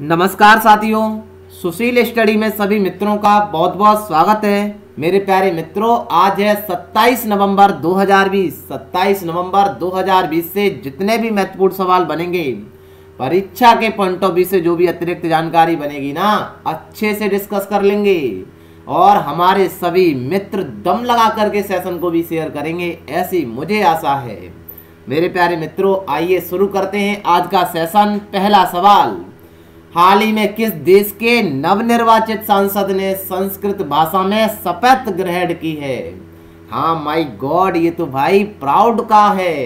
नमस्कार साथियों, सुशील स्टडी में सभी मित्रों का बहुत बहुत स्वागत है। मेरे प्यारे मित्रों, आज है 27 नवंबर 2020 27 नवंबर 2020 से जितने भी महत्वपूर्ण सवाल बनेंगे, परीक्षा के पॉइंट ऑफ़ व्यू से जो भी अतिरिक्त जानकारी बनेगी ना, अच्छे से डिस्कस कर लेंगे। और हमारे सभी मित्र दम लगा करके सेशन को भी शेयर करेंगे, ऐसी मुझे आशा है। मेरे प्यारे मित्रों, आइए शुरू करते हैं आज का सेशन पहला सवाल। हाल ही में किस देश के नवनिर्वाचित सांसद ने संस्कृत भाषा में शपथ ग्रहण की है? हाँ माय गॉड ये तो भाई प्राउड का है।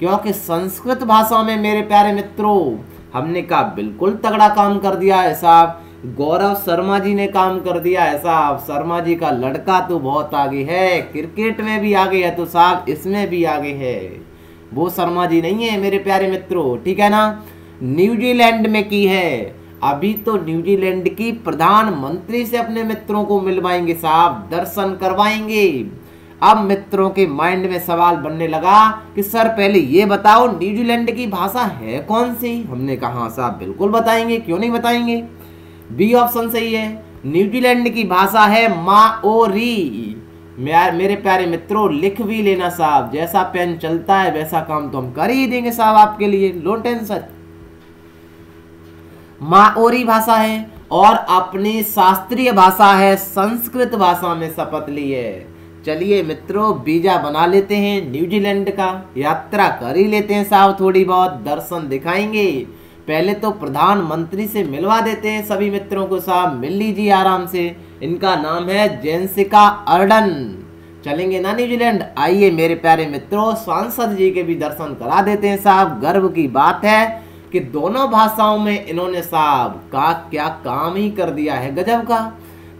क्योंकि संस्कृत भाषा में मेरे प्यारे मित्रों, हमने कहा बिल्कुल तगड़ा काम कर दिया है साहब। गौरव शर्मा जी ने काम कर दिया है साहब। शर्मा जी का लड़का तो बहुत आगे है। क्रिकेट में भी आगे है तो साहब, इसमें भी आगे है। वो शर्मा जी नहीं है, मेरे प्यारे मित्रों, ठीक है ना? न्यूजीलैंड में की है। अभी तो न्यूजीलैंड की प्रधानमंत्री से अपने मित्रों को मिलवाएँगे साहब, दर्शन करवाएँगे। अब मित्रों के माइंड में सवाल बनने लगा कि, सर, पहले ये बताओ, न्यूजीलैंड की भाषा है कौन सी? हमने कहा हाँ साहब, बिल्कुल बताएँगे, क्यों नहीं बताएँगे? बी ऑप्शन सही है। न्यूजीलैंड की भाषा है माओरी। मेरे प्यारे मित्रों, लिख भी लेना साहब, जैसा पेन चलता है, वैसा काम तो हम कर ही देंगे साहब आपके लिए। लो टेंशन माओरी भाषा है और अपनी शास्त्रीय भाषा है, संस्कृत भाषा में शपथ ली है। चलिए मित्रों वीज़ा बना लेते हैं न्यूजीलैंड का। यात्रा कर ही लेते हैं साहब थोड़ी बहुत, दर्शन दिखाएँगे। पहले तो प्रधानमंत्री से मिलवा देते हैं सभी मित्रों को साहब, मिल लीजिए आराम से। इनका नाम है जेंसिका अर्डन। चलेंगे ना न्यूजीलैंड? आइए मेरे प्यारे मित्रों, सांसद जी के भी दर्शन करा देते हैं साहब, गर्व की बात है। कि दोनों भाषाओं में इन्होंने साहब का क्या काम ही कर दिया है गजब का।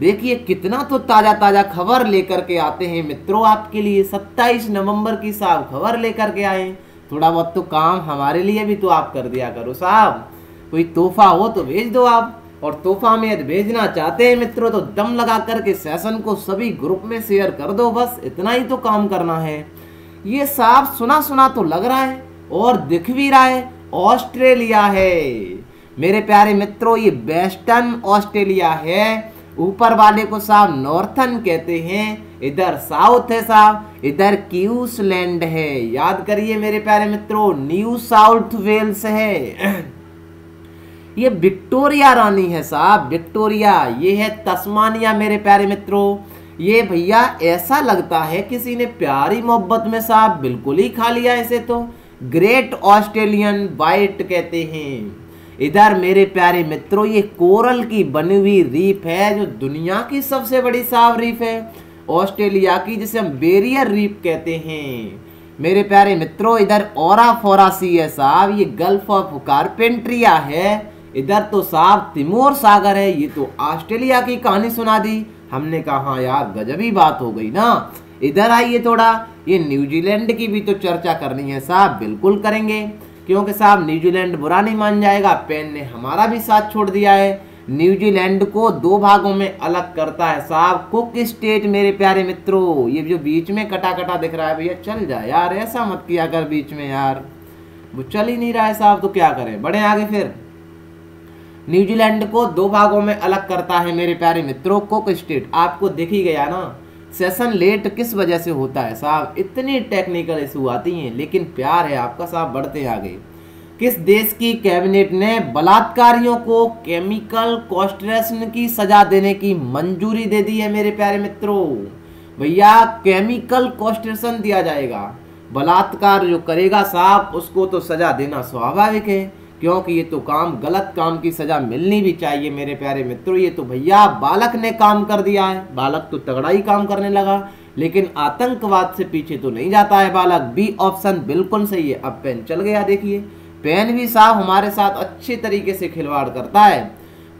देखिए, कितना तो ताज़ा ताज़ा खबर लेकर के आते हैं। मित्रों, आपके लिए 27 नवंबर की साहब खबर लेकर के आए थोड़ा बहुत तो काम हमारे लिए भी तो आप कर दिया करो साहब। कोई तोहफा हो तो भेज दो आप। और तोहफा में यदि भेजना चाहते हैं मित्रों तो दम लगा करके सेशन को सभी ग्रुप में शेयर कर दो। बस इतना ही तो काम करना है। ये साफ़ सुना सुना तो लग रहा है और दिख भी रहा है। ऑस्ट्रेलिया है। मेरे प्यारे मित्रों, ये वेस्टर्न ऑस्ट्रेलिया है। ऊपर वाले को साहब नॉर्थन कहते हैं, इधर साउथ है साहब, इधर क्यूसलैंड है। याद करिए मेरे प्यारे मित्रों, न्यू साउथ वेल्स है। ये विक्टोरिया रानी है साहब, विक्टोरिया, ये है तस्मानिया मेरे प्यारे मित्रों। ये भैया ऐसा लगता है किसी ने प्यारी मोहब्बत में साहब बिल्कुल ही खा लिया इसे तो। ग्रेट ऑस्ट्रेलियन वाइट कहते हैं। इधर मेरे प्यारे मित्रों, ये कोरल की बनी हुई रीफ है, जो दुनिया की सबसे बड़ी साफ़ रीफ है। ऑस्ट्रेलिया की जिसे हम बेरियर रीफ कहते हैं। मेरे प्यारे मित्रों, इधर ओरा फोरा सी है साहब, ये गल्फ ऑफ़ कारपेंट्रिया है। इधर तो साहब तिमोर सागर है, ये तो ऑस्ट्रेलिया की कहानी सुना दी। हमने कहा हाँ यार, गजबी बात हो गई ना। इधर आइए थोड़ा ये न्यूजीलैंड की भी तो चर्चा करनी है साहब, बिल्कुल करेंगे। क्योंकि साहब, न्यूजीलैंड बुरा नहीं मान जाएगा, पेन ने हमारा भी साथ छोड़ दिया है। न्यूजीलैंड को दो भागों में अलग करता है साहब। कुक स्टेट, मेरे प्यारे मित्रों, ये जो बीच में कटा कटा दिख रहा है, भैया, चल जाए यार, ऐसा मत किया कर बीच में यार। वो चल ही नहीं रहा है साहब तो क्या करें? बढ़े आगे फिर। न्यूजीलैंड को दो भागों में अलग करता है, मेरे प्यारे मित्रों, कुक स्टेट। आपको दिख ही गया ना? सेशन लेट किस वजह से होता है? साहब, इतनी टेक्निकल इशू आती हैं, लेकिन प्यार है आपका, साहब, बढ़ते आगे। किस देश की कैबिनेट ने बलात्कारियों को केमिकल कॉस्ट्रेशन की सजा देने की मंजूरी दे दी है मेरे प्यारे मित्रों? भैया केमिकल कॉस्ट्रेशन दिया जाएगा। बलात्कार जो करेगा, साहब, उसको तो सजा देना स्वाभाविक है। क्योंकि ये तो काम, गलत काम की सजा मिलनी भी चाहिए मेरे प्यारे मित्रों। ये तो भैया बालक ने काम कर दिया है। बालक तो तगड़ा ही काम करने लगा, लेकिन आतंकवाद से पीछे तो नहीं जाता है बालक। बी ऑप्शन बिल्कुल सही है। अब पेन चल गया, देखिए। पेन भी साहब हमारे साथ अच्छे तरीके से खिलवाड़ करता है।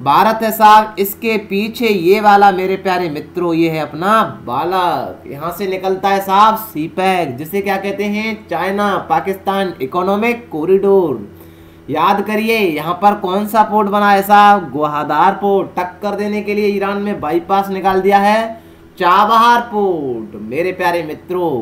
भारत है साहब, इसके पीछे ये वाला मेरे प्यारे मित्रों, ये है अपना बालक। यहाँ से निकलता है साहब सीपैक जिसे क्या कहते हैं? चाइना पाकिस्तान इकोनॉमिक कॉरिडोर याद करिए, यहाँ पर कौन सा पोर्ट बना साहब गुहादार पोर्ट टक्कर देने के लिए ईरान में बाईपास निकाल दिया है। चाबहार पोर्ट मेरे प्यारे मित्रों,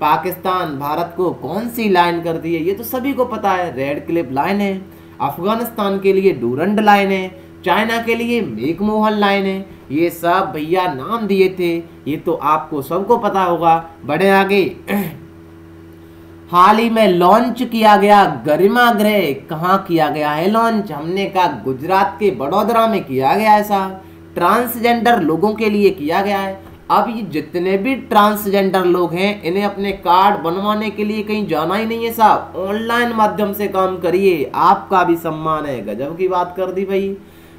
पाकिस्तान भारत को कौन सी लाइन कर दी है? ये तो सभी को पता है रेड क्लिप लाइन है, अफ़गानिस्तान के लिए डूरंड लाइन है, चाइना के लिए मेकमोहन लाइन है। ये सब भैया नाम दिए थे, ये तो आपको सबको पता होगा। बड़े आगे। हाल ही में लॉन्च किया गया गरिमा गृह कहाँ किया गया है लॉन्च हमने कहा गुजरात के बड़ोदरा में किया गया है साहब। ट्रांसजेंडर लोगों के लिए किया गया है। अब ये जितने भी ट्रांसजेंडर लोग हैं, इन्हें अपने कार्ड बनवाने के लिए कहीं जाना ही नहीं है साहब। ऑनलाइन माध्यम से काम करिए। आपका भी सम्मान है। गजब की बात कर दी भाई।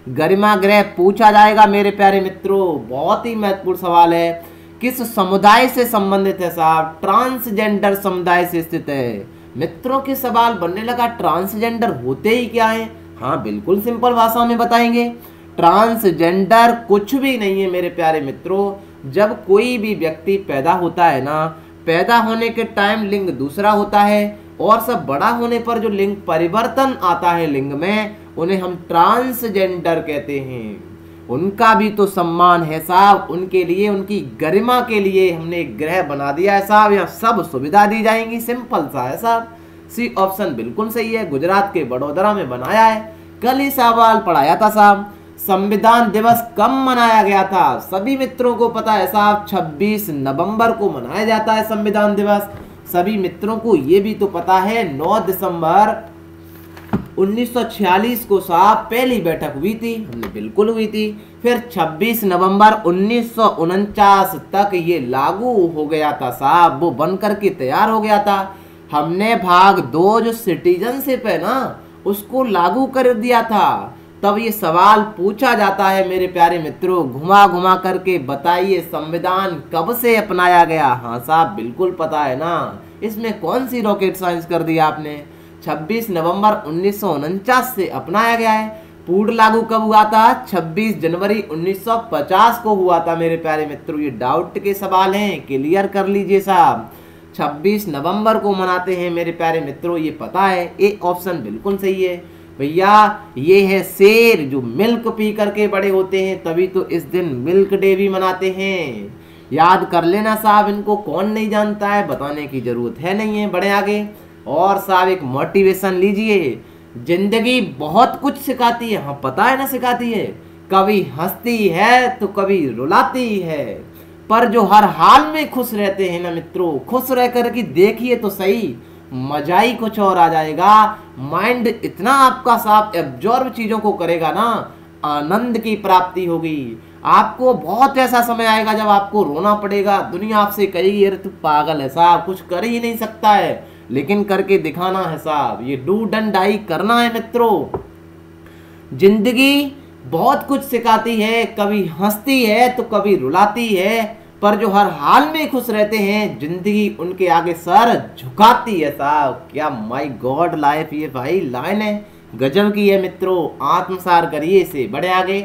गरिमा गृह पूछा जाएगा मेरे प्यारे मित्रों। बहुत ही महत्वपूर्ण सवाल है। किस समुदाय से संबंधित है साहब? ट्रांसजेंडर समुदाय से स्थित है। मित्रों के सवाल बनने लगा ट्रांसजेंडर होते ही क्या है? हाँ बिल्कुल सिंपल भाषा में बताएँगे। ट्रांसजेंडर कुछ भी नहीं है, मेरे प्यारे मित्रों। जब कोई भी व्यक्ति पैदा होता है ना, पैदा होने के टाइम लिंग दूसरा होता है और सब बड़ा होने पर जो लिंग परिवर्तन आता है लिंग में, उन्हें हम ट्रांसजेंडर कहते हैं। उनका भी तो सम्मान है साहब। उनके लिए, उनकी गरिमा के लिए हमने एक ग्रह बना दिया है साहब। यहाँ सब सुविधा दी जाएँगी। सिंपल सा है साहब। सी ऑप्शन बिल्कुल सही है। गुजरात के बड़ोदरा में बनाया है। कल ही सवाल पढ़ाया था साहब। संविधान दिवस कब मनाया गया था? सभी मित्रों को पता है साहब 26 नवंबर को मनाया जाता है संविधान दिवस। सभी मित्रों को ये भी तो पता है 9 दिसंबर 1946 को साहब पहली बैठक हुई थी। हमने बिल्कुल हुई थी। फिर 26 नवंबर उन्नीस सौ उनचास तक ये लागू हो गया था साहब। वो बन करके तैयार हो गया था। हमने भाग दो जो सिटीजनशिप है ना उसको लागू कर दिया था। तब ये सवाल पूछा जाता है मेरे प्यारे मित्रों घुमा घुमा करके बताइए संविधान कब से अपनाया गया? हाँ साहब बिल्कुल पता है ना। इसमें कौन सी रॉकेट साइंस कर दिया आपने? 26 नवंबर उन्नीस सौ उनचास से अपनाया गया है। पूर्ण लागू कब हुआ था? 26 जनवरी 1950 को हुआ था, मेरे प्यारे मित्रों। ये डाउट के सवाल हैं क्लियर कर लीजिए साहब। 26 नवंबर को मनाते हैं, मेरे प्यारे मित्रों, ये पता है। ए ऑप्शन बिल्कुल सही है। भैया, ये है शेर जो मिल्क पी करके बड़े होते हैं, तभी तो इस दिन मिल्क डे भी मनाते हैं। याद कर लेना साहब, इनको कौन नहीं जानता है, बताने की ज़रूरत है नहीं है बड़े आगे। और साहब, एक मोटिवेशन लीजिए। ज़िंदगी बहुत कुछ सिखाती है हाँ पता है ना सिखाती है। कभी हंसती है तो कभी रुलाती है। पर जो हर हाल में खुश रहते हैं ना मित्रों, खुश रह कर के देखिए तो सही, मज़ा ही कुछ और आ जाएगा। माइंड इतना आपका साफ़ एब्जॉर्व चीज़ों को करेगा ना, आनंद की प्राप्ति होगी। आपको बहुत ऐसा समय आएगा जब आपको रोना पड़ेगा। दुनिया आपसे कहेगी, अरे तू पागल है साहब, कुछ कर ही नहीं सकता है। लेकिन करके दिखाना है साहब, ये डू डन डाई करना है मित्रों। ज़िंदगी बहुत कुछ सिखाती है, कभी हंसती है तो कभी रुलाती है, पर जो हर हाल में खुश रहते हैं, ज़िंदगी उनके आगे सर झुकाती है साहब। क्या माय गॉड लाइफ ये भाई लाइन है, गजब की है मित्रों। आत्मसार करिए इसे बड़े आगे।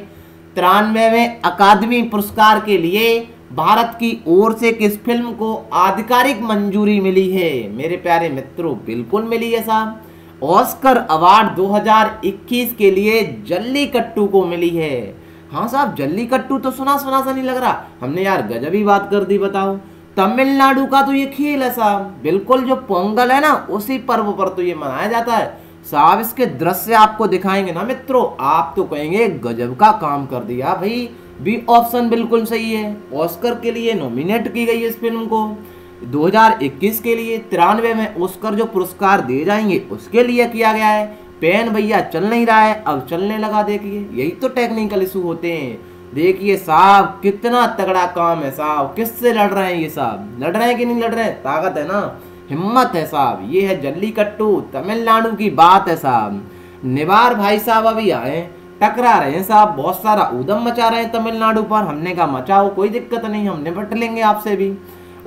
तिरानवे में अकादमी पुरस्कार के लिए भारत की ओर से किस फ़िल्म को आधिकारिक मंजूरी मिली है? मेरे प्यारे मित्रों, बिल्कुल मिली है साहब। ऑस्कर अवार्ड 2021 के लिए जल्लीकट्टू को मिली है। हाँ साहब, जल्लीकट्टू तो सुना सुना सा नहीं लग रहा। हमने यार गजब ही बात कर दी, बताओ। तमिलनाडु का तो ये खेल है साहब। बिल्कुल जो पोंगल है ना, उसी पर्व पर तो ये मनाया जाता है। साहब, इसके दृश्य आपको दिखाएँगे ना मित्रों। आप तो कहेंगे गजब का काम कर दिया भाई। बी ऑप्शन बिल्कुल सही है। ऑस्कर के लिए नॉमिनेट की गई है इस फ़िल्म को। 2021 के लिए तिरानवे में ऑस्कर जो पुरस्कार दिए जाएँगे, उसके लिए किया गया है। पेन भैया चल नहीं रहा है, अब चलने लगा, देखिए। यही तो टेक्निकल इशू होते हैं। देखिए साहब, कितना तगड़ा काम है साहब। किससे लड़ रहे हैं ये साहब? लड़ रहे हैं कि नहीं लड़ रहे हैं? ताकत है ना। हिम्मत है साहब। ये है जल्ली कट्टू तमिलनाडु की बात है साहब। निवार भाई साहब अभी आए टकरा रहे हैं साहब, बहुत सारा उदम मचा रहे हैं तमिलनाडु पर। हमने कहा, मचाओ, कोई दिक्कत नहीं हम निपट लेंगे आपसे भी।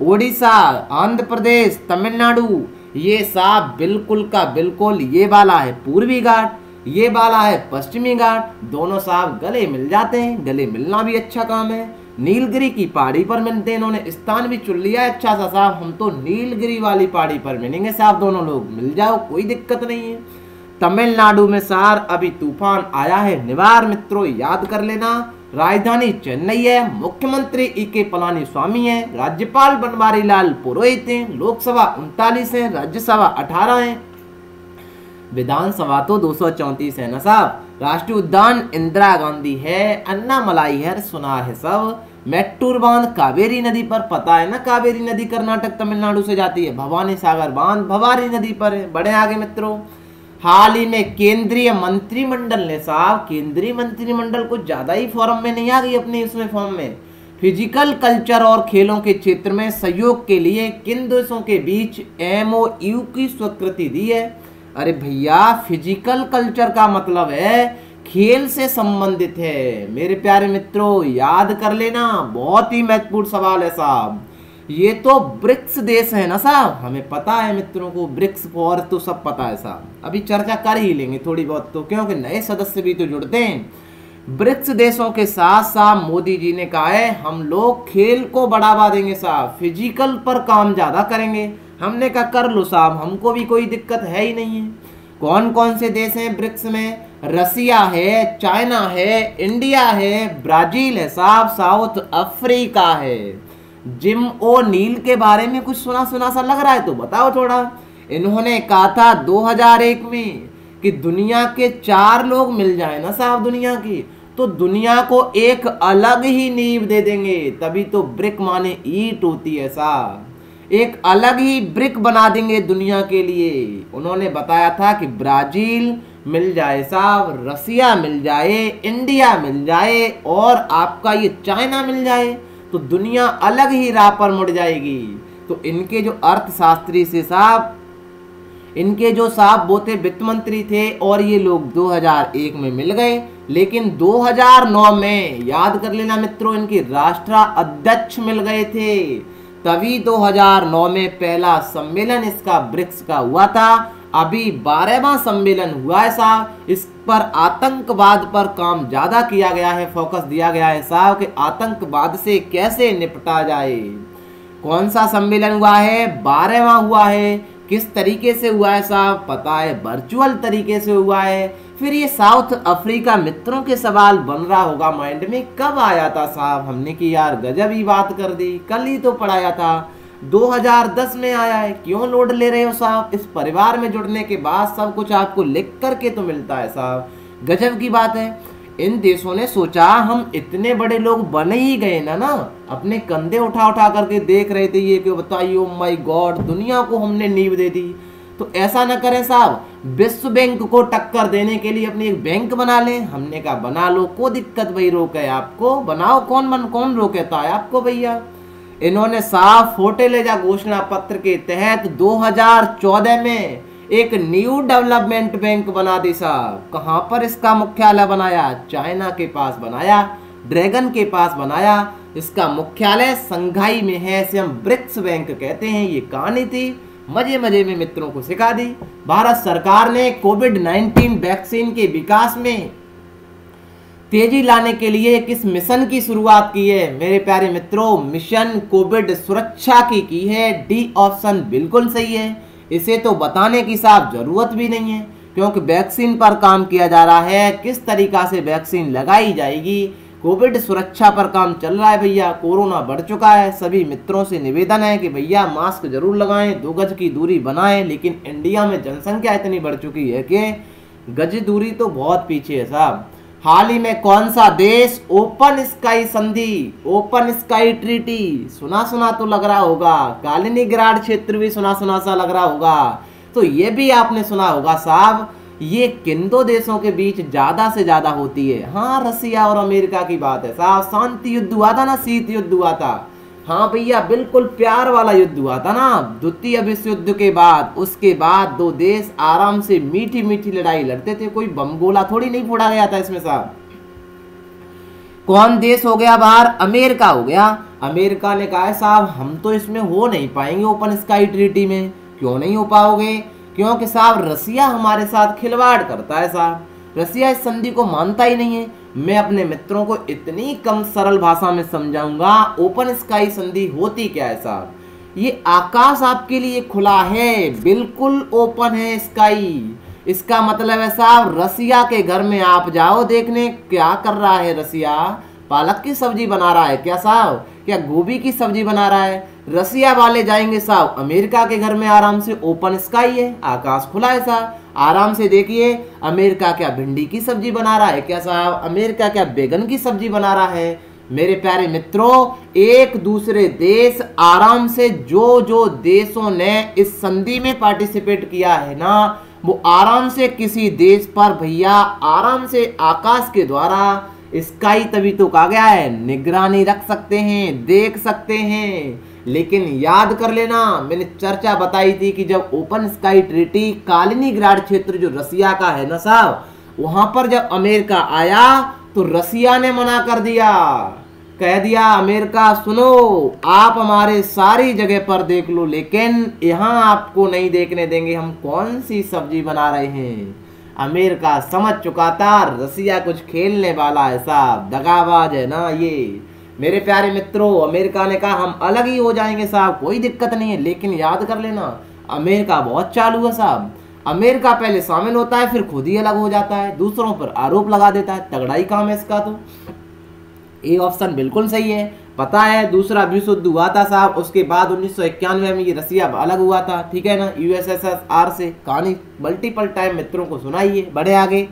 उड़ीसा आंध्र प्रदेश, तमिलनाडु, ये साहब बिल्कुल का बिल्कुल ये वाला है पूर्वी घाट, ये वाला है पश्चिमी घाट। दोनों साहब गले मिल जाते हैं, गले मिलना भी अच्छा काम है। नीलगिरी की पहाड़ी पर मिलते हैं, इन्होंने स्थान भी चुन लिया अच्छा सा साहब। हम तो नीलगिरी वाली पहाड़ी पर मिलेंगे साहब, दोनों लोग। मिल जाओ, कोई दिक्कत नहीं है। तमिलनाडु में सार अभी तूफ़ान आया है। निवार मित्रों, याद कर लेना, राजधानी चेन्नई है, मुख्यमंत्री ई के पलानी स्वामी है, राज्यपाल बनवारी लाल पुरोहित हैं, लोकसभा उनतालीस है, राज्यसभा अठारह है। विधानसभा तो दो है ना साहब? राष्ट्रीय उद्यान इंदिरा गांधी है अन्ना मलाई है सुना है सब। मेट्टूर बाँध कावेरी नदी पर, पता है ना कावेरी नदी कर्नाटक तमिलनाडु से जाती है? भवानी सागर बाँध भवानी नदी पर है। बड़े आगे मित्रों हाल ही में केंद्रीय मंत्रिमंडल ने साहब, केंद्रीय मंत्रिमंडल कुछ ज़्यादा ही फॉर्म में नहीं आ गई अपने इसमें फॉर्म में। फ़िज़िकल कल्चर और खेलों के क्षेत्र में सहयोग के लिए किन देशों के बीच एमओयू की स्वीकृति दी है? अरे भैया फ़िज़िकल कल्चर का मतलब है खेल से संबंधित है। मेरे प्यारे मित्रों, याद कर लेना, बहुत ही महत्वपूर्ण सवाल है साहब। ये तो ब्रिक्स देश है ना साहब? हमें पता है मित्रों को, ब्रिक्स फॉर तो सब पता है साहब। अभी चर्चा कर ही लेंगे थोड़ी बहुत तो क्योंकि नए सदस्य भी तो जुड़ते हैं। ब्रिक्स देशों के साथ साथ मोदी जी ने कहा है, हम लोग खेल को बढ़ावा देंगे साहब फ़िज़िकल पर काम ज़्यादा करेंगे। हमने कहा, कर लो साहब, हमको भी कोई दिक्कत है ही नहीं है। कौन कौन से देश हैं ब्रिक्स में? रसिया है, चाइना है, इंडिया है, ब्राज़ील है साहब, साउथ अफ्रीका है। जिम ओ नील के बारे में कुछ सुना सुना सा लग रहा है तो बताओ थोड़ा। इन्होंने कहा था 2001 में कि दुनिया के चार लोग मिल जाए ना साहब दुनिया की तो दुनिया को एक अलग ही नींव दे देंगे, तभी तो ब्रिक माने ईट होती है साहब। एक अलग ही ब्रिक बना देंगे दुनिया के लिए। उन्होंने बताया था कि ब्राज़ील मिल जाए साहब, रसिया मिल जाए, इंडिया मिल जाए, और आपका ये चाइना मिल जाए। तो दुनिया अलग ही राह पर मुड़ जाएगी। तो इनके जो अर्थशास्त्री से साहब, इनके जो साहब वो थे वित्त मंत्री थे और ये लोग 2001 में मिल गए। लेकिन 2009 में, याद कर लेना मित्रों, इनके राष्ट्र अध्यक्ष मिल गए थे। तभी 2009 में पहला सम्मेलन इसका ब्रिक्स का हुआ था। अभी बारहवा सम्मेलन हुआ है साहब। इस पर आतंकवाद पर काम ज़्यादा किया गया है फोकस दिया गया है साहब कि आतंकवाद से कैसे निपटा जाए। कौन सा सम्मेलन हुआ है? बारहवा हुआ है। किस तरीके से हुआ है साहब? पता है वर्चुअल तरीके से हुआ है। फिर ये साउथ अफ्रीका मित्रों के सवाल बन रहा होगा माइंड में, कब आया था साहब? हमने की यार गजब ही बात कर दी। कल ही तो पढ़ाया था। 2010 में आया है। क्यों लोड ले रहे हो साहब? इस परिवार में जुड़ने के बाद सब कुछ आपको लिख करके तो मिलता है साहब। गजब की बात है। इन देशों ने सोचा, हम इतने बड़े लोग बने ही गए ना ना? अपने कंधे उठा उठा करके देख रहे थे ये कि बताइए माय गॉड दुनिया को हमने नींव दे दी। तो ऐसा ना करें साहब, विश्व बैंक को टक्कर देने के लिए अपनी एक बैंक बना लें। हमने कहा, बना लो को दिक्कत, भाई, रोके आपको। बनाओ, कौन बन कौन रोकेता है आपको, भैया? इन्होंने साफ़ फोटेलेजा घोषणा पत्र के तहत 2014 में एक न्यू डेवलपमेंट बैंक बना दी साहब। कहाँ पर इसका मुख्यालय बनाया? चाइना के पास बनाया, ड्रैगन के पास बनाया। इसका मुख्यालय संघाई में है, इसे हम ब्रिक्स बैंक कहते हैं। ये कहानी थी मज़े मज़े में मित्रों को सिखा दी। भारत सरकार ने कोविड 19 वैक्सीन के विकास में तेज़ी लाने के लिए किस मिशन की शुरुआत की है? मेरे प्यारे मित्रों, मिशन कोविड सुरक्षा की की है। डी ऑप्शन बिल्कुल सही है। इसे तो बताने की साफ़ ज़रूरत भी नहीं है, क्योंकि वैक्सीन पर काम किया जा रहा है। किस तरीका से वैक्सीन लगाई जाएगी? कोविड सुरक्षा पर काम चल रहा है भैया। कोरोना बढ़ चुका है। सभी मित्रों से निवेदन है कि भैया, मास्क ज़रूर लगाएँ, दो गज की दूरी बनाएँ, लेकिन इंडिया में जनसंख्या इतनी बढ़ चुकी है कि गज दूरी तो बहुत पीछे है साहब। हाल ही में कौन सा देश ओपन स्काई संधि, ओपन स्काई ट्रीटी? सुना सुना तो लग रहा होगा। कालिनी ग्राड क्षेत्र भी सुना सुना सा लग रहा होगा। तो ये भी आपने सुना होगा साहब, ये किन दो देशों के बीच ज़्यादा से ज़्यादा होती है? हाँ रसिया और अमेरिका की बात है साहब। शांति युद्ध हुआ था ना? शीत युद्ध हुआ था। हाँ भैया, बिल्कुल प्यार वाला युद्ध हुआ था ना। द्वितीय विश्व युद्ध के बाद, उसके बाद दो देश आराम से मीठी मीठी लड़ाई लड़ते थे। कोई बम गोला थोड़ी नहीं फोड़ा गया था इसमें साहब। कौन देश हो गया बाहर? अमेरिका हो गया। अमेरिका ने कहा साहब, हम तो इसमें हो नहीं पाएँगे ओपन स्काई ट्रीटी में। क्यों नहीं हो पाओगे? क्योंकि साहब, रसिया हमारे साथ खिलवाड़ करता है साहब। रसिया इस संधि को मानता ही नहीं है। मैं अपने मित्रों को इतनी कम सरल भाषा में समझाऊँगा, ओपन स्काई संधि होती क्या है साहब? ये आकाश आपके लिए खुला है, बिल्कुल ओपन है स्काई। इसका मतलब है साहब, रसिया के घर में आप जाओ देखने, क्या कर रहा है रसिया? पालक की सब्ज़ी बना रहा है क्या साहब? क्या गोभी की सब्ज़ी बना रहा है? रसिया वाले जाएँगे साहब, अमेरिका के घर में आराम से ओपन स्काई है, आकाश खुला है साहब। आराम से देखिए, अमेरिका क्या भिंडी की सब्ज़ी बना रहा है? क्या साहब, अमेरिका क्या बैगन की सब्ज़ी बना रहा है? मेरे प्यारे मित्रों, एक दूसरे देश आराम से जो जो देशों ने इस संधि में पार्टिसिपेट किया है ना, वो आराम से किसी देश पर भैया, आराम से आकाश के द्वारा स्काई तभी तो कहा गया है। निगरानी रख सकते हैं, देख सकते हैं। लेकिन याद कर लेना, मैंने चर्चा बताई थी कि जब ओपन स्काई ट्रीटी कालिनीग्राड क्षेत्र जो रसिया का है ना साहब, वहाँ पर जब अमेरिका आया तो रसिया ने मना कर दिया। कह दिया, अमेरिका, सुनो, आप हमारे सारी जगह पर देख लो, लेकिन यहाँ आपको नहीं देखने देंगे, हम कौन सी सब्ज़ी बना रहे हैं? अमेरिका समझ चुका था, रसिया कुछ खेलने वाला है साहब, दगाबाज है ना ये। मेरे प्यारे मित्रों, अमेरिका ने कहा, हम अलग ही हो जाएँगे साहब, कोई दिक्कत नहीं है, लेकिन याद कर लेना, अमेरिका बहुत चालू है साहब। अमेरिका पहले शामिल होता है, फिर खुद ही अलग हो जाता है, दूसरों पर आरोप लगा देता है तगड़ा ही काम है इसका तो। ये ऑप्शन बिल्कुल सही है। पता है, दूसरा विश्व युद्ध हुआ था साहब, उसके बाद उन्नीस सौ इक्यानवे में ये रसिया अलग हुआ था, ठीक है ना? यूएसएसआर से कहानी मल्टीपल टाइम मित्रों को सुनाइए बड़े आगे।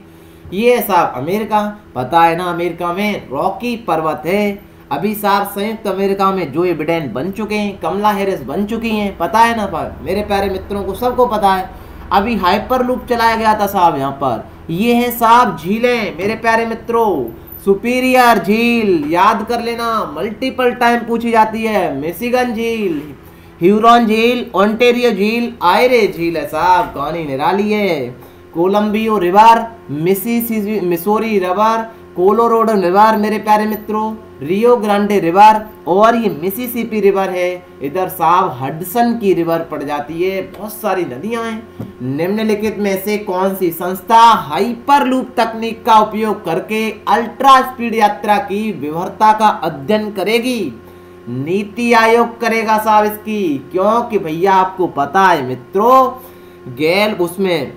ये साहब अमेरिका। पता है ना, अमेरिका में रॉकी पर्वत है। अभी सार संयुक्त अमेरिका में जो बिडेन बन चुके हैं, कमला हैरिस बन चुकी हैं, पता है ना पर? मेरे प्यारे मित्रों को सबको पता है। अभी हाइपर लूप चलाया गया था साहब यहाँ पर। ये है साहब झीलें, मेरे प्यारे मित्रों। सुपीरियर झील, याद कर लेना मल्टीपल टाइम पूछी जाती है। मिशिगन झील, ह्यूरॉन झील ऑन्टेरियो झील, आयरे झील है साहब, कहानी निराली है। कोलंबियो रिवर मिसी मिसोरी रिवर, कोलोरोडो रिवर, मेरे प्यारे मित्रों। रियो ग्रांडे रिवर और ये मिसिसिपी रिवर है। इधर साहब हडसन की रिवर पड़ जाती है। बहुत सारी नदियाँ हैं। निम्नलिखित में से कौन सी संस्था हाइपर लूप तकनीक का उपयोग करके अल्ट्रा स्पीड यात्रा की विवरता का अध्ययन करेगी? नीति आयोग करेगा साहब इसकी, क्योंकि भैया आपको पता है मित्रों, गैल उसमें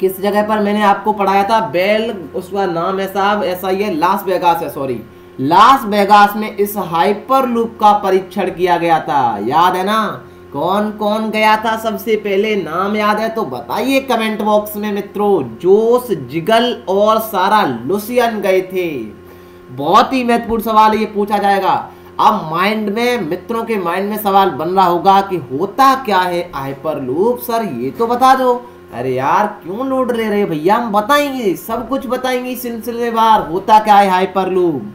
किस जगह पर मैंने आपको पढ़ाया था? बेल, उसका नाम है साहब ऐसा ही है लास वेगास है सॉरी लास वेगास में इस हाइपर लूप का परीक्षण किया गया था। याद है ना? कौन कौन गया था सबसे पहले? नाम याद है तो बताइए कमेंट बॉक्स में मित्रों। जोश, जिगल और सारा लुसियन गए थे। बहुत ही महत्वपूर्ण सवाल ये पूछा जाएगा। अब माइंड में, मित्रों के माइंड में सवाल बन रहा होगा कि होता क्या है हाइपर लूप सर, ये तो बता दो। अरे यार, क्यों लोड ले रहे भैया? हम बताएँगे। सब कुछ बताएँगे सिलसिलेवार होता क्या है हाइपर लूप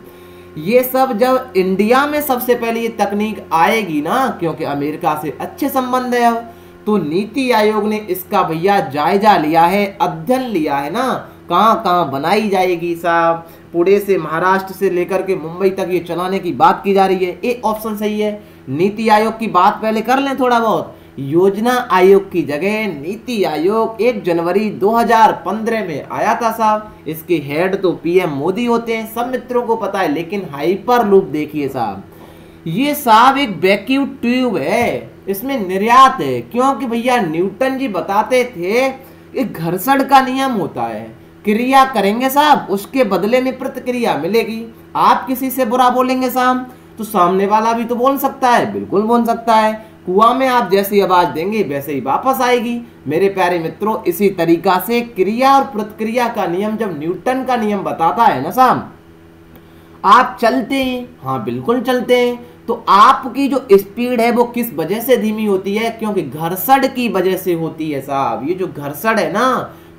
ये सब जब इंडिया में सबसे पहले ये तकनीक आएगी ना, क्योंकि अमेरिका से अच्छे संबंध है अब तो नीति आयोग ने इसका भैया जायजा लिया है, अध्ययन लिया है ना, कहाँ कहाँ बनाई जाएगी साहब, पुणे से महाराष्ट्र से लेकर के मुंबई तक ये चलाने की बात की जा रही है एक ऑप्शन सही है। नीति आयोग की बात पहले कर लें थोड़ा बहुत योजना आयोग की जगह नीति आयोग 1 जनवरी 2015 में आया था साहब। इसके हेड तो पीएम मोदी होते हैं, सब मित्रों को पता है, लेकिन हाइपर लूप देखिए साहब। ये साहब एक वैक्यूम ट्यूब है, इसमें निर्यात है। क्योंकि भैया न्यूटन जी बताते थे, एक घर्षण का नियम होता है। क्रिया करेंगे साहब, उसके बदले में प्रतिक्रिया मिलेगी। आप किसी से बुरा बोलेंगे साहब तो सामने वाला भी तो बोल सकता है, बिल्कुल बोल सकता है। कुआँ में आप जैसी आवाज़ देंगे, वैसे ही वापस आएगी। मेरे प्यारे मित्रों, इसी तरीका से क्रिया और प्रतिक्रिया का नियम जब न्यूटन का नियम बताता है ना साम आप चलते हैं हाँ बिल्कुल चलते हैं तो आपकी जो स्पीड है वो किस वजह से धीमी होती है? क्योंकि घर्षण की वजह से होती है साहब। ये जो घर्षण है ना,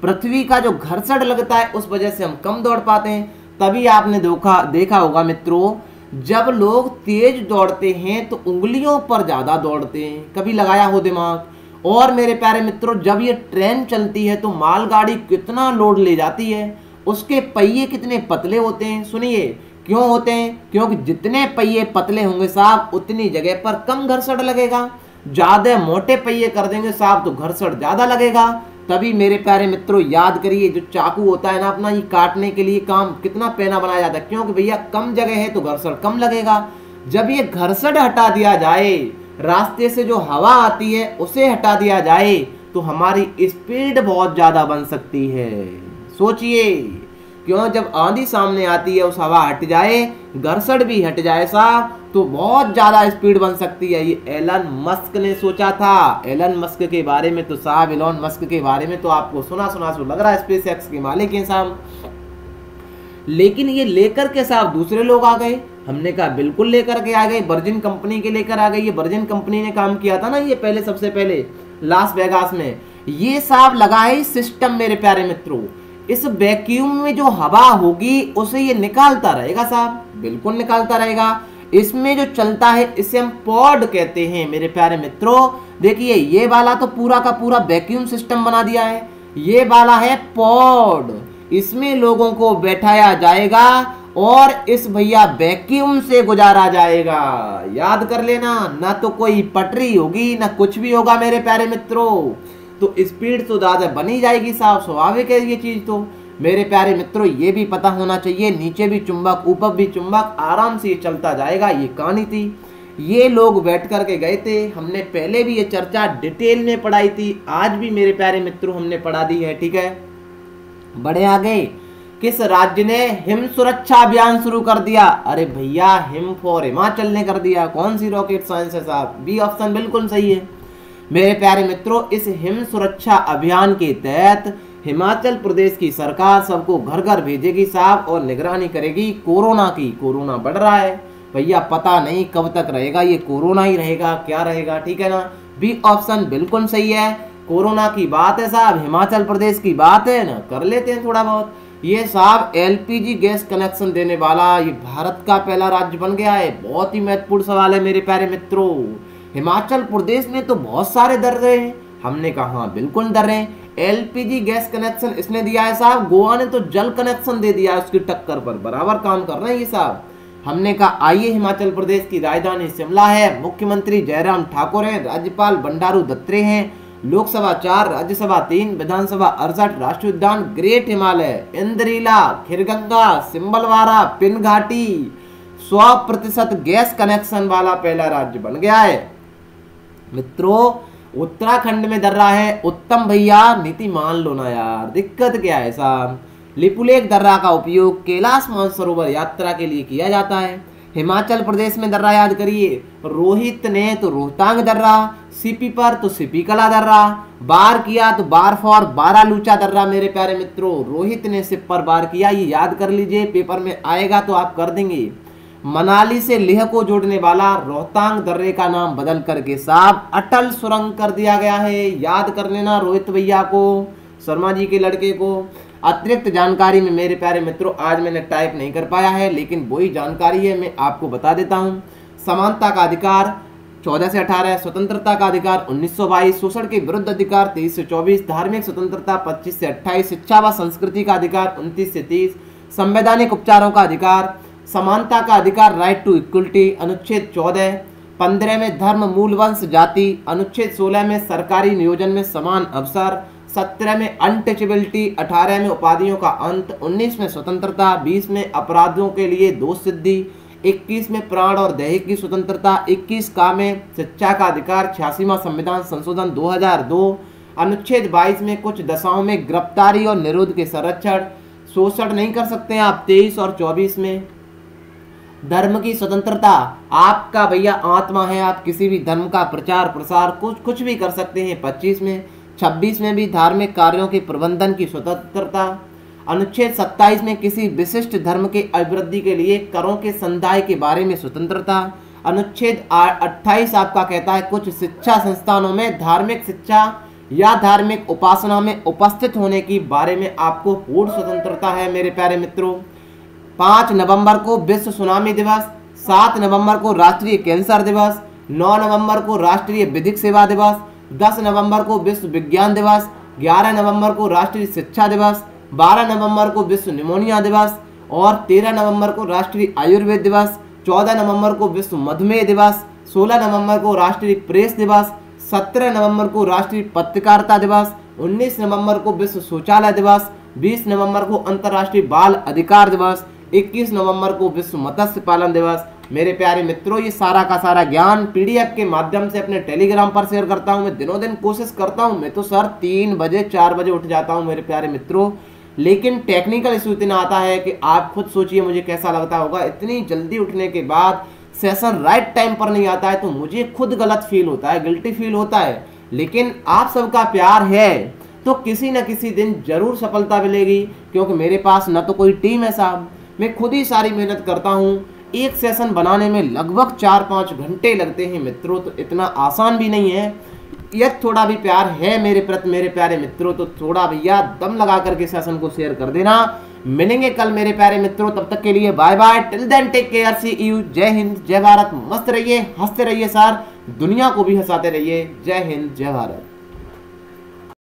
पृथ्वी का जो घर्षण लगता है, उस वजह से हम कम दौड़ पाते हैं। तभी आपने देखा देखा होगा मित्रों जब लोग तेज दौड़ते हैं तो उंगलियों पर ज़्यादा दौड़ते हैं। कभी लगाया हो दिमाग? और मेरे प्यारे मित्रों, जब ये ट्रेन चलती है तो मालगाड़ी कितना लोड ले जाती है? उसके पहिए कितने पतले होते हैं? सुनिए, क्यों होते हैं? क्योंकि जितने पहिए पतले होंगे साहब, उतनी जगह पर कम घर्षण लगेगा। ज़्यादा मोटे पहिए कर देंगे साहब तो घर्षण ज़्यादा लगेगा। तभी मेरे प्यारे मित्रों, याद करिए, जो चाकू होता है ना अपना, ये काटने के लिए काम कितना पैना बनाया जाता है। क्योंकि भैया, कम जगह है तो घर्षण कम लगेगा। जब ये घर्षण हटा दिया जाए, रास्ते से जो हवा आती है, उसे हटा दिया जाए तो हमारी स्पीड बहुत ज़्यादा बन सकती है। सोचिए। क्यों? जब आंधी सामने आती है, उस हवा हट जाए, घर्षण भी हट जाए साहब तो बहुत ज़्यादा स्पीड बन सकती है। ये एलन मस्क ने सोचा था। एलन मस्क के बारे में तो साहब एलन मस्क के बारे में तो आपको सुना सुना सो लग रहा है स्पेस एक्स के मालिक हैं साहब। लेकिन ये लेकर के साहब दूसरे लोग आ गए। हमने कहा, बिल्कुल लेकर के आ गए। वर्जिन कंपनी के लेकर आ गए। ये वर्जिन कंपनी ने काम किया था ना ये पहले, सबसे पहले लास वेगास में। ये साहब लगाए सिस्टम मेरे प्यारे मित्रों। इस वैक्यूम में जो हवा होगी, उसे ये निकालता रहेगा साहब। बिल्कुल निकालता रहेगा। इसमें जो चलता है, इसे हम पॉड कहते हैं, मेरे प्यारे मित्रों। देखिए, ये वाला तो पूरा का पूरा वैक्यूम सिस्टम बना दिया है। ये वाला है पॉड इसमें लोगों को बैठाया जाएगा और इस भैया वैक्यूम से गुजारा जाएगा। याद कर लेना, ना तो कोई पटरी होगी, ना कुछ भी होगा, मेरे प्यारे मित्रों। तो स्पीड तो ज़्यादा बनी जाएगी साहब, स्वाभाविक है ये चीज़ तो। मेरे प्यारे मित्रों, ये भी पता होना चाहिए, नीचे भी चुंबक, ऊपर भी चुंबक, आराम से ये चलता जाएगा, ये कहानी थी। ये लोग बैठ कर के गए थे, हमने पहले भी ये चर्चा डिटेल में पढ़ाई थी, आज भी मेरे प्यारे मित्रों, हमने पढ़ा दी है, ठीक है? बड़े आगे, किस राज्य ने हिम सुरक्षा अभियान शुरू कर दिया? अरे भैया, हिम फॉर हिमाचल ने कर दिया, कौन सी रॉकेट साइंस है साहब? बी ऑप्शन बिल्कुल सही है। मेरे प्यारे मित्रों, इस हिम सुरक्षा अभियान के तहत हिमाचल प्रदेश की सरकार सबको घर घर भेजेगी साहब और निगरानी करेगी कोरोना की। कोरोना बढ़ रहा है। भैया, पता नहीं कब तक रहेगा, ये कोरोना ही रहेगा, क्या रहेगा, ठीक है ना? बी ऑप्शन बिल्कुल सही है। कोरोना की बात है साहब, हिमाचल प्रदेश की बात है ना? कर लेते हैं थोड़ा बहुत। ये साहब, एलपीजी गैस कनेक्शन देने वाला, ये भारत का पहला राज्य बन गया है। बहुत ही महत्वपूर्ण सवाल है मेरे प्यारे मित्रों। हिमाचल प्रदेश में तो बहुत सारे दर रहे हैं। हमने कहा हाँ बिल्कुल दर रहे एलपीजी गैस कनेक्शन इसने दिया है साहब। गोवा ने तो जल कनेक्शन दे दिया है उसकी टक्कर पर। बराबर काम कर रहे हैं ये साहब। हमने कहा, आइए हिमाचल प्रदेश की राजधानी शिमला है। मुख्यमंत्री जयराम ठाकुर हैं, राज्यपाल बंडारू दत्रे हैं। लोकसभा चार, राज्यसभा तीन, विधानसभा अड़सठ, राष्ट्रीय उद्यान ग्रेट हिमालय, इंद्रीला, खिरगंगा सिंबलवारा पिन घाटी सौ प्रतिशत गैस कनेक्शन वाला पहला राज्य बन गया है। मित्रों, उत्तराखंड में दर्रा है, उत्तम भैया, नीति मान लो ना यार, दिक्कत क्या है साहब? लिपुलेख दर्रा का उपयोग कैलाश मानसरोवर यात्रा के लिए किया जाता है। हिमाचल प्रदेश में दर्रा याद करिए, रोहित ने तो रोहतांग दर्रा, सीपी पर तो सीपी कला दर्रा, बार किया तो बार फॉर बारह लूचा दर्रा, मेरे प्यारे मित्रों, रोहित ने सिप पर बार किया, ये याद कर लीजिए, पेपर में आएगा तो आप कर देंगे। मनाली से लेह को जोड़ने वाला रोहतांग दर्रे का नाम बदल करके साहब अटल सुरंग कर दिया गया है। याद कर लेना रोहित भैया को, शर्मा जी के लड़के को। अतिरिक्त जानकारी में मेरे प्यारे मित्रों, आज मैंने टाइप नहीं कर पाया है, लेकिन वही जानकारी है, मैं आपको बता देता हूँ। समानता का अधिकार 14 से 18 स्वतंत्रता का अधिकार 1922 शोषण के विरुद्ध अधिकार 23 से 24 धार्मिक स्वतंत्रता 25 से 28 शिक्षा व संस्कृति का अधिकार 29 से 30 संवैधानिक उपचारों का अधिकार समानता का अधिकार राइट टू इक्वलिटी अनुच्छेद 14 पंद्रह में धर्म मूल वंश जाति, अनुच्छेद 16 में सरकारी नियोजन में समान अवसर, सत्रह में अनटचेबिलिटी अठारह में उपाधियों का अंत, उन्नीस में स्वतंत्रता, बीस में अपराधों के लिए दोष सिद्धि, इक्कीस में प्राण और दैहिक की स्वतंत्रता, इक्कीस का में शिक्षा का अधिकार, छियासीवा संविधान संशोधन 2002 अनुच्छेद 22 में कुछ दशाओं में गिरफ्तारी और निरोध के संरक्षण शोषण नहीं कर सकते आप 23 और 24 में। धर्म की स्वतंत्रता आपका भैया आत्मा है, आप किसी भी धर्म का प्रचार प्रसार कुछ कुछ भी कर सकते हैं। 25 में 26 में भी धार्मिक कार्यों के प्रबंधन की स्वतंत्रता, अनुच्छेद 27 में किसी विशिष्ट धर्म के अभिवृद्धि के लिए करों के संदाय के बारे में स्वतंत्रता, अनुच्छेद 28 आपका कहता है, कुछ शिक्षा संस्थानों में धार्मिक शिक्षा या धार्मिक उपासना में उपस्थित होने की बारे में आपको पूर्ण स्वतंत्रता है, मेरे प्यारे मित्रों। पाँच नवंबर को विश्व सुनामी दिवस सात नवंबर को राष्ट्रीय कैंसर दिवस नौ नवंबर को राष्ट्रीय विधिक सेवा दिवस दस नवंबर को विश्व विज्ञान दिवस ग्यारह नवंबर को राष्ट्रीय शिक्षा दिवस बारह नवंबर को विश्व निमोनिया दिवस और तेरह नवंबर को राष्ट्रीय आयुर्वेद दिवस चौदह नवंबर को विश्व मधुमेह दिवस सोलह नवंबर को राष्ट्रीय प्रेस दिवस सत्रह नवंबर को राष्ट्रीय पत्रकारिता दिवस उन्नीस नवंबर को विश्व शौचालय दिवस बीस नवंबर को अंतर्राष्ट्रीय बाल अधिकार दिवस 21 नवंबर को विश्व मत्स्य पालन दिवस। मेरे प्यारे मित्रों, ये सारा का सारा ज्ञान पीडीएफ के माध्यम से अपने टेलीग्राम पर शेयर करता हूँ। मैं दिनों दिन कोशिश करता हूँ। मैं तो सर तीन बजे, चार बजे उठ जाता हूँ, मेरे प्यारे मित्रों। लेकिन टेक्निकल इशू इतना आता है कि आप खुद सोचिए मुझे कैसा लगता होगा। इतनी जल्दी उठने के बाद सेशन राइट टाइम पर नहीं आता है तो मुझे खुद गलत फील होता है गिल्टी फील होता है। लेकिन आप सबका प्यार है तो किसी न किसी दिन ज़रूर सफलता मिलेगी, क्योंकि मेरे पास न तो कोई टीम है साहब। मैं खुद ही सारी मेहनत करता हूँ। एक सेशन बनाने में लगभग चार पाँच घंटे लगते हैं मित्रों तो इतना आसान भी नहीं है। यह थोड़ा भी प्यार है मेरे प्रति, मेरे प्यारे मित्रों तो थोड़ा भैया दम लगा करके सेशन को शेयर कर देना। मिलेंगे कल मेरे प्यारे मित्रों, तब तक के लिए bye bye till then take care see you जय हिंद, जय भारत, मस्त रहिए, हँसते रहिए सर, दुनिया को भी हंसाते रहिए, जय हिंद, जय भारत।